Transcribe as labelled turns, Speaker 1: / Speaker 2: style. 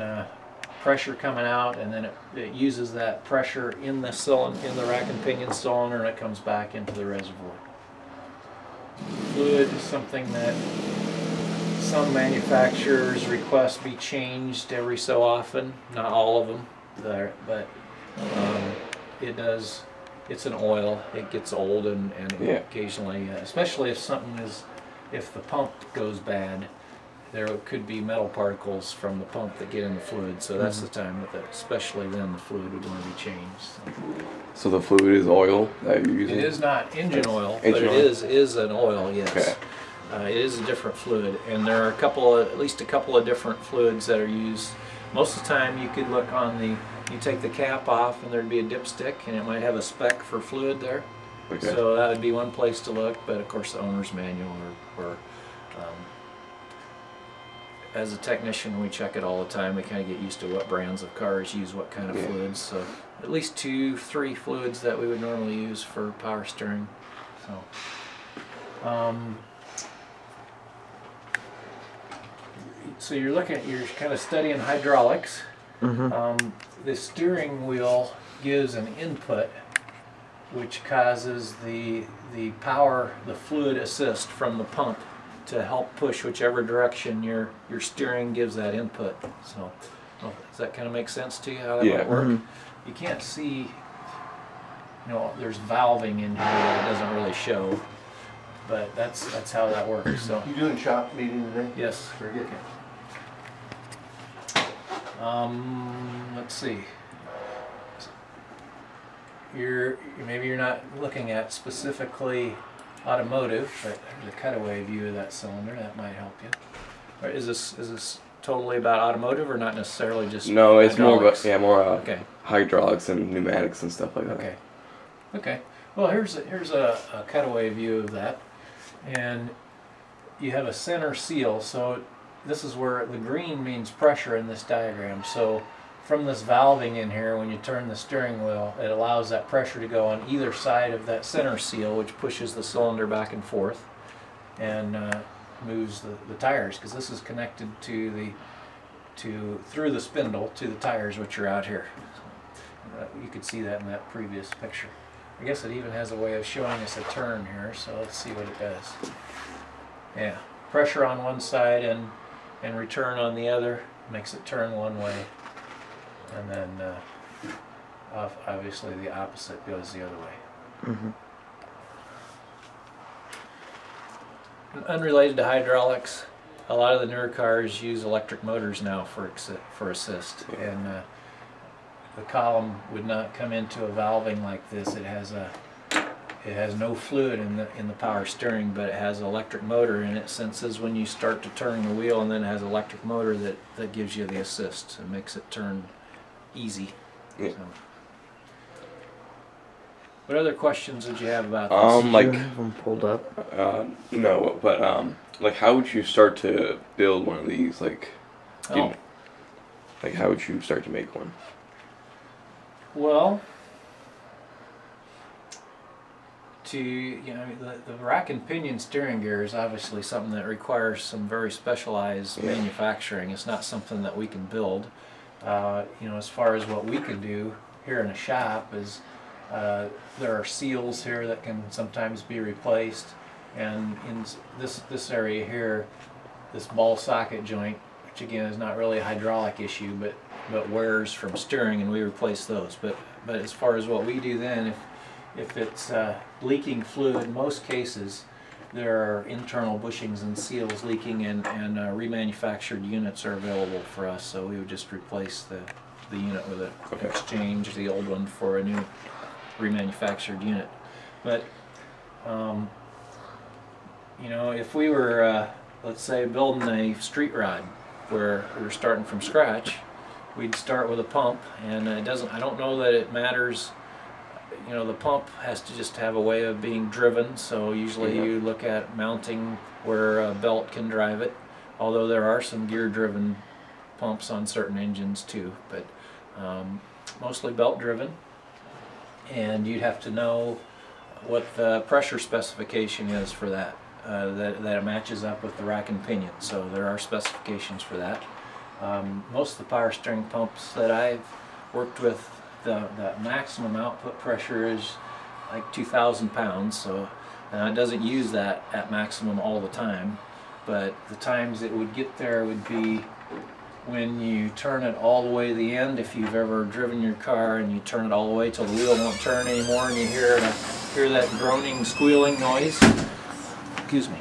Speaker 1: and uh, pressure coming out, and then it, it uses that pressure in the cylinder, in the rack and pinion cylinder, and it comes back into the reservoir. Fluid is something that some manufacturers request be changed every so often. Not all of them, there, but um, it does. It's an oil. It gets old, and, and
Speaker 2: Yeah.
Speaker 1: occasionally, uh, especially if something is, if the pump goes bad, there could be metal particles from the pump that get in the fluid. So that's the time that, the, especially then, the fluid would want to be changed. So
Speaker 2: So the fluid is oil that you're using?
Speaker 1: it is not engine oil,
Speaker 2: Engine
Speaker 1: but it
Speaker 2: oil.
Speaker 1: is is an oil. Yes.
Speaker 2: Okay.
Speaker 1: Uh, it is a different fluid, and there are a couple, of, at least a couple of different fluids that are used. Most of the time, you could look on the, you take the cap off, and there'd be a dipstick, and it might have a spec for fluid there.
Speaker 2: Okay.
Speaker 1: So that would be one place to look, but of course, the owner's manual or, or um, as a technician, we check it all the time. We kind of get used to what brands of cars use what kind of
Speaker 2: Yeah.
Speaker 1: fluids. So at least two, three fluids that we would normally use for power steering. So. Um, so you're looking at, you're kind of studying hydraulics. Um, the steering wheel gives an input which causes the, the power, the fluid assist from the pump to help push whichever direction your, your steering gives that input. So, well, does that kind of make sense to you how that
Speaker 2: Yeah.
Speaker 1: might work? You can't see, you know, there's valving in here that doesn't really show, but that's, that's how that works, so.
Speaker 3: You doing shop meeting today?
Speaker 1: Yes.
Speaker 3: Very good.
Speaker 1: Um, let's see. You're maybe you're not looking at specifically automotive, but there's a cutaway view of that cylinder that might help you. Or is this is this totally about automotive or not necessarily just?
Speaker 2: No, it's more
Speaker 1: hydraulics?
Speaker 2: about yeah, more uh,
Speaker 1: Okay.
Speaker 2: hydraulics and pneumatics and stuff like that.
Speaker 1: Okay. Okay. Well, here's a, here's a, a cutaway view of that, and you have a center seal. So this is where the green means pressure in this diagram. So from this valving in here, when you turn the steering wheel, it allows that pressure to go on either side of that center seal, which pushes the cylinder back and forth, and uh, moves the, the tires because this is connected to the to through the spindle to the tires, which are out here. Uh, you could see that in that previous picture. I guess it even has a way of showing us a turn here, so let's see what it does. Yeah, pressure on one side and, and return on the other makes it turn one way. And then uh, ob- obviously the opposite goes the other way. And Unrelated to hydraulics, a lot of the newer cars use electric motors now for, exi- for assist. And uh, the column would not come into a valving like this. It has a it has no fluid in the in the power steering, but it has an electric motor in it senses when you start to turn the wheel, and then it has an electric motor that that gives you the assist and makes it turn easy.
Speaker 2: Yeah.
Speaker 1: So. What other questions did you have about this?
Speaker 2: Um, like
Speaker 4: Do you have them pulled up?
Speaker 2: uh, no, but um, like how would you start to build one of these? Like, do you-
Speaker 1: oh,
Speaker 2: like how would you start to make one?
Speaker 1: well, to you know the, the rack and pinion steering gear is obviously something that requires some very specialized
Speaker 2: Yeah.
Speaker 1: manufacturing. It's not something that we can build. Uh, you know, as far as what we can do here in a shop is uh, there are seals here that can sometimes be replaced, and in this this area here, this ball socket joint, which again is not really a hydraulic issue, but but wears from steering, and we replace those. But but as far as what we do then, if if it's uh, leaking fluid, most cases there are internal bushings and seals leaking, and and uh, remanufactured units are available for us. So we would just replace the the unit with it,
Speaker 2: Okay.
Speaker 1: exchange the old one for a new remanufactured unit. But um, you know, if we were, uh, let's say, building a street rod where we were starting from scratch, we'd start with a pump, and it doesn't. I don't know that it matters. You know, the pump has to just have a way of being driven. So usually
Speaker 2: Yeah.
Speaker 1: you look at mounting where a belt can drive it. Although there are some gear-driven pumps on certain engines too, but um, mostly belt-driven. And you'd have to know what the pressure specification is for that. Uh, that, that it matches up with the rack and pinion. So there are specifications for that. Um, most of the power steering pumps that I've worked with, the, the maximum output pressure is like 2,000 pounds. So uh, it doesn't use that at maximum all the time, but the times it would get there would be when you turn it all the way to the end. If you've ever driven your car and you turn it all the way till the wheel won't turn anymore, and you hear hear that groaning, squealing noise. Excuse me.